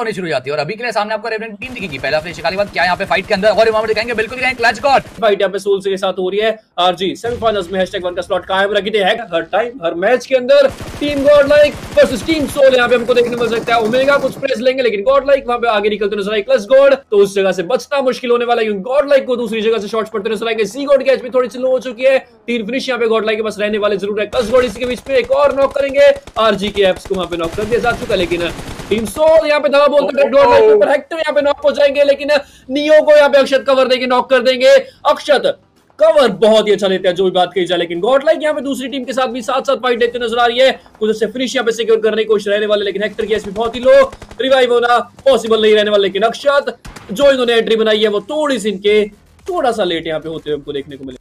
होनी शुरू जाती है। और अभी के लिए सामने आपको रेवेंट टीम दिखेगी। पहला फ्लैश के बाद क्या यहाँ पे फाइट के अंदर और इमाम दिखाएँगे। बिल्कुल दिखाएँगे क्लच गॉड फाइट यहाँ पे सोल के साथ हो रही है आरजी सेमीफाइनल्स में हैशटैग वन का स्लॉट कायम रखी है हर टाइम हर मैच के अंदर team god like versus team soul यहाँ पे हमको देखने मिल सकता है। ओमेगा कुछ प्रेस लेंगे, लेकिन गॉड लाइक वहाँ पे आगे निकलते नज़र आए प्लस गॉड तो उस जगह से बचना मुश्किल होने वाला है, क्योंकि गॉड लाइक को दूसरी जगह से शॉट्स पड़ते नज़र आएँगे। सी गॉड की एचपी थोड़ी सी लो हो चुकी है। तीन फिनिश यहाँ पे गॉड लाइक के पास रहने वाले ज़रूर है। प्लस गॉड इसके बीच में एक और नॉक करेंगे। आरजी के एप्स को वहाँ पे नॉक कर दिया जा चुका लेकिन यहाँ पे दवा बोलते हैं लाइक के ऊपर हेक्टर यहाँ पे नॉक हो जाएँगे, लेकिन नियो को यहाँ पे अक्षत कवर देके नॉक कर देंगे। अक्षत कवर बहुत ही अच्छा लेते हैं, जो भी बात कही जाए, लेकिन गॉड लाइक यहाँ पे दूसरी टीम के साथ भी साथ साथ फाइट लेते नज़र आ रही है। कुछ से फिनिश यहाँ पे सिक्योर करने की कोशिश रहने वाले, लेकिन हेक्टर की एसपी बहुत ही लो रिवाइव होना पॉसिबल नहीं रहने वाला, लेकिन अक्षत, जो इन्होंने एंट्री बनाई है, वो थोड़ी सी इनके थोड़ा सा लेट यहाँ पे होते हुए देखने को मिले।